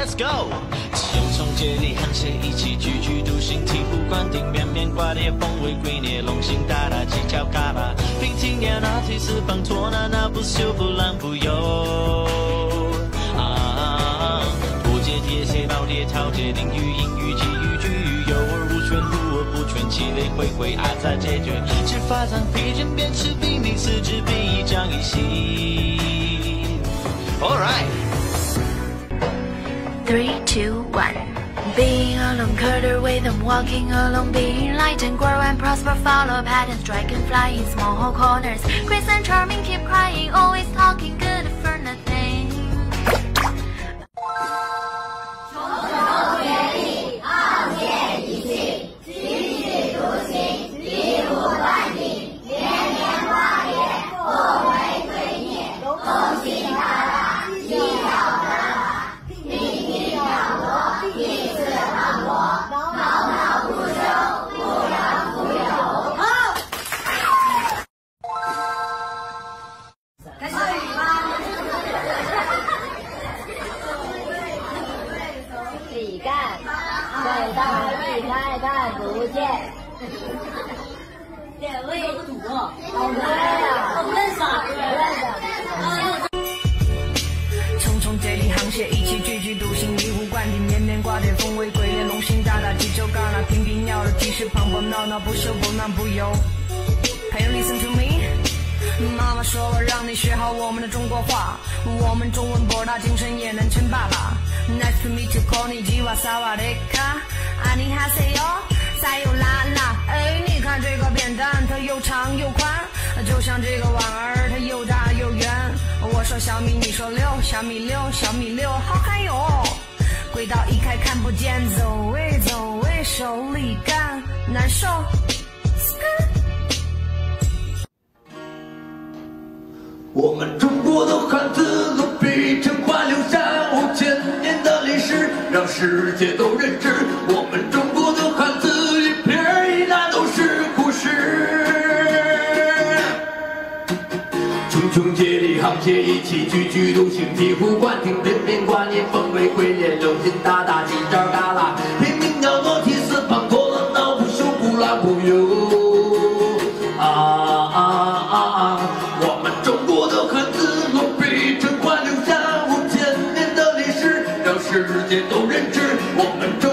Let's go！匆匆接力沆瀣一起，踽踽独行，醍醐灌顶，绵绵挂裂，凤尾龟裂，龙行大大，犄角旮旯，平平蔫蔫，梯四方，拖沓沓，不休不浪不游。啊！破解铁鞋，宝跌桃解，淋雨阴雨，寄雨句语，有而无全，无而不全，气泪回回，阿才解决。执法藏，披剑便持，兵临四肢，必一将一息。All right。Three, two, one. Being alone, cutter with them, walking alone, being light and grow and prosper, follow patterns, strike and fly in small corners. Grace and charming, keep crying, always talking good for 李干，伟大离开看不见。点位赌，好对呀，不认识啊？不认识。匆匆接力沆瀣一气，踽踽独行，醍醐灌顶，绵绵挂裂，凤尾龟裂，龙行大大，犄角旮旯，平平蔫蔫，蹄石滂沱，闹闹不休，不浪不忧。Hey listen to me？妈妈说了，让你学好我们的中国话，我们中文博大精深，也能称爸爸。Nice to meet you，こんにちは，萨瓦迪卡，阿尼哈塞哟，塞哟啦啦。哎，你看这个扁担，它又长又宽，就像这个碗儿，它又大又圆。我说小米，你说六，小米六，小米六，好看哟。轨道一开看不见，走位走位，手里干，难受。我们 让世界都认知。我们中国的汉字一撇一捺都是故事。穷穷接力沆瀣一气，踽踽独行，醍醐灌顶，绵绵挂裂，凤尾龟裂，龙行大大，犄角旮旯，世界都认知，我们这。